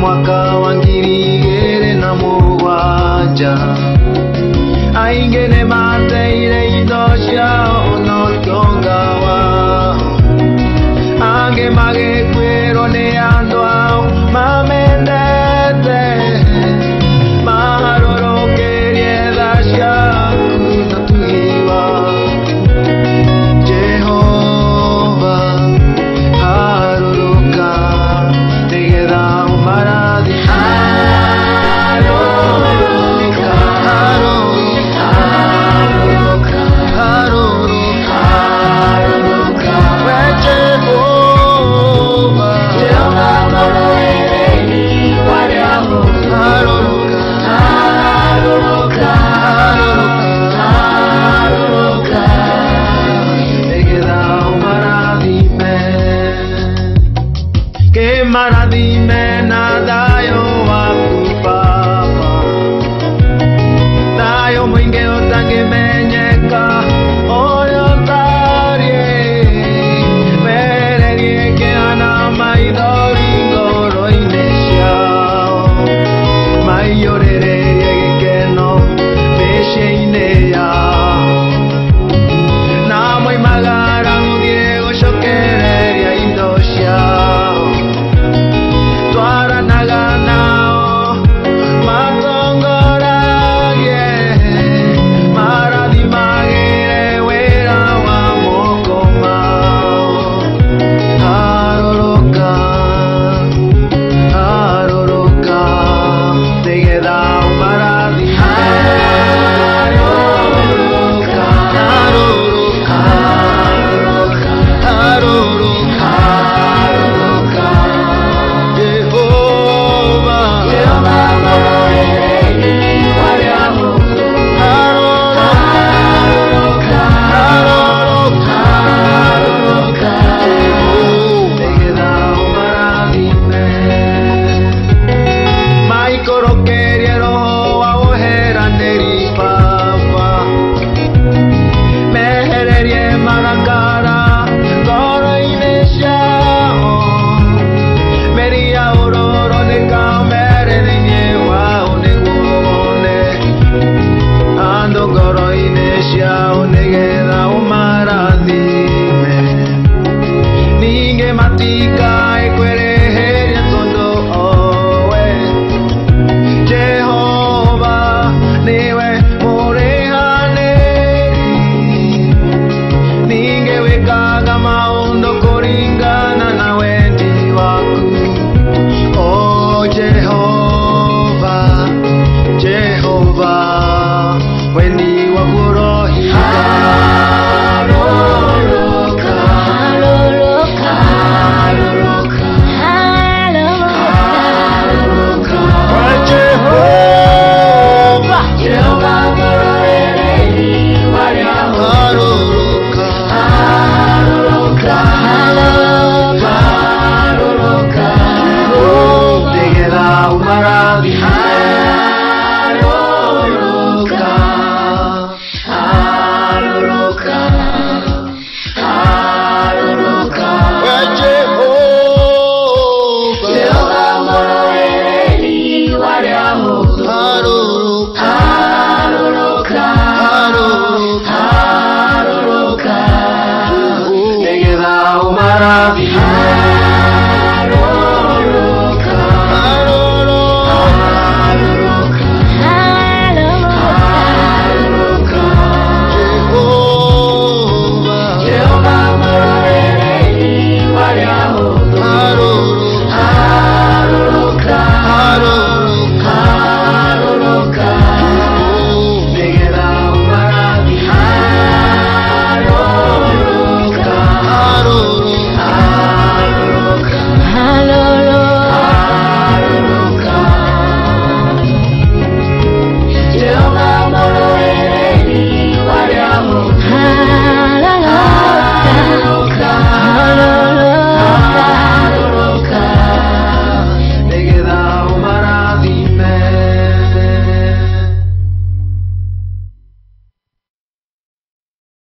mwaka wangiriye na mu Maradi dime nada. Namah